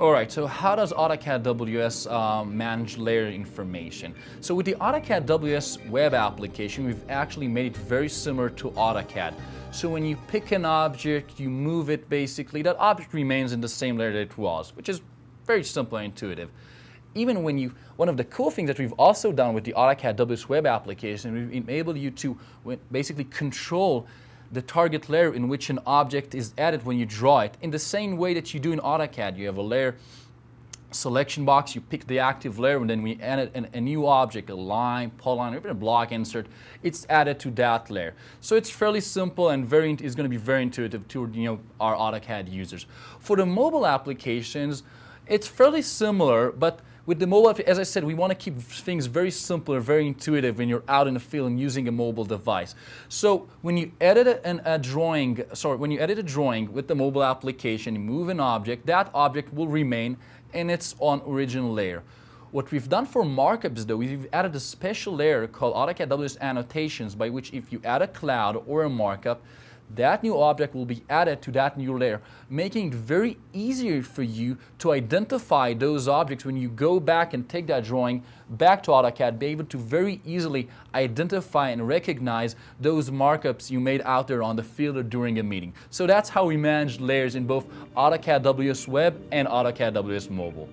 Alright, so how does AutoCAD WS um, manage layer information? So with the AutoCAD WS web application, we've actually made it very similar to AutoCAD. So when you pick an object, you move it basically, that object remains in the same layer that it was, which is very simple and intuitive. Even when you, one of the cool things that we've also done with the AutoCAD WS web application, we've enabled you to basically control the target layer in which an object is added when you draw it. In the same way that you do in AutoCAD, you have a layer selection box, you pick the active layer, and then we add a, a new object, a line, polyline, or even a block insert, it's added to that layer. So it's fairly simple and very is going to be very intuitive to you know our AutoCAD users. For the mobile applications, it's fairly similar, but with the mobile, as I said, we want to keep things very simple and very intuitive when you're out in the field and using a mobile device. So when you edit a, a drawing, sorry, when you edit a drawing with the mobile application, you move an object, that object will remain in its own original layer. What we've done for markups though, we've added a special layer called AutoCAD WS Annotations by which if you add a cloud or a markup, that new object will be added to that new layer, making it very easier for you to identify those objects when you go back and take that drawing back to AutoCAD, be able to very easily identify and recognize those markups you made out there on the field or during a meeting. So that's how we manage layers in both AutoCAD WS Web and AutoCAD WS Mobile.